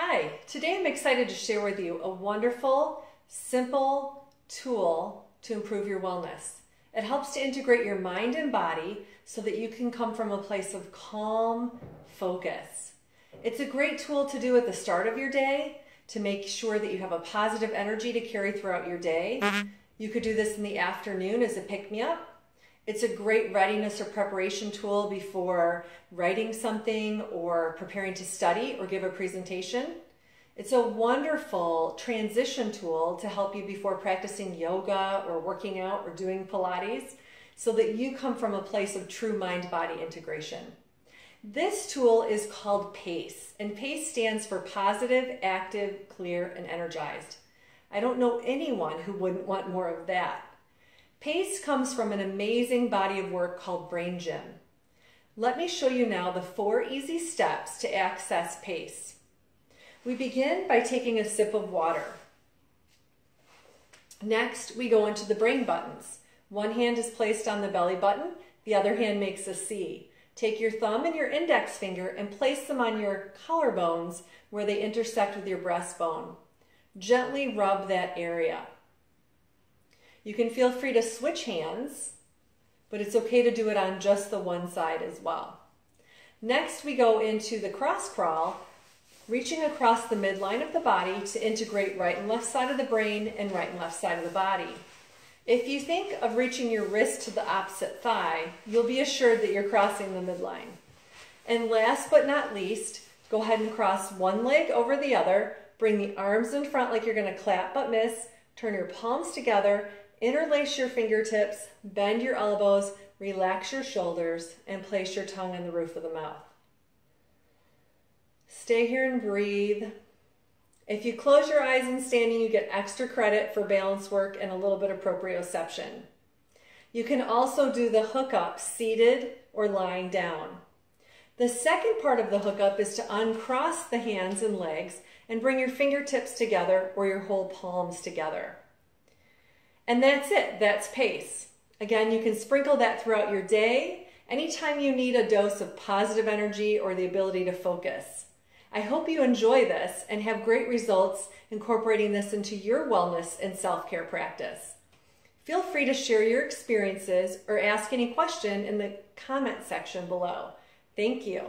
Hi, today I'm excited to share with you a wonderful, simple tool to improve your wellness. It helps to integrate your mind and body so that you can come from a place of calm focus. It's a great tool to do at the start of your day to make sure that you have a positive energy to carry throughout your day. You could do this in the afternoon as a pick me up. It's a great readiness or preparation tool before writing something or preparing to study or give a presentation. It's a wonderful transition tool to help you before practicing yoga or working out or doing Pilates so that you come from a place of true mind body integration. This tool is called PACE, and PACE stands for Positive, Active, Clear, and Energized. I don't know anyone who wouldn't want more of that. PACE comes from an amazing body of work called Brain Gym. Let me show you now the four easy steps to access PACE. We begin by taking a sip of water. Next, we go into the brain buttons. One hand is placed on the belly button, the other hand makes a C. Take your thumb and your index finger and place them on your collarbones where they intersect with your breastbone. Gently rub that area. You can feel free to switch hands, but it's okay to do it on just the one side as well. Next, we go into the cross crawl, reaching across the midline of the body to integrate right and left side of the brain and right and left side of the body. If you think of reaching your wrist to the opposite thigh, you'll be assured that you're crossing the midline. And last but not least, go ahead and cross one leg over the other, bring the arms in front like you're gonna clap but miss, turn your palms together, interlace your fingertips, bend your elbows, relax your shoulders, and place your tongue on the roof of the mouth. Stay here and breathe. If you close your eyes in standing, you get extra credit for balance work and a little bit of proprioception. You can also do the hookup seated or lying down. The second part of the hookup is to uncross the hands and legs and bring your fingertips together or your whole palms together. And that's it, that's pace. Again, you can sprinkle that throughout your day anytime you need a dose of positive energy or the ability to focus. I hope you enjoy this and have great results incorporating this into your wellness and self-care practice. Feel free to share your experiences or ask any question in the comment section below. Thank you.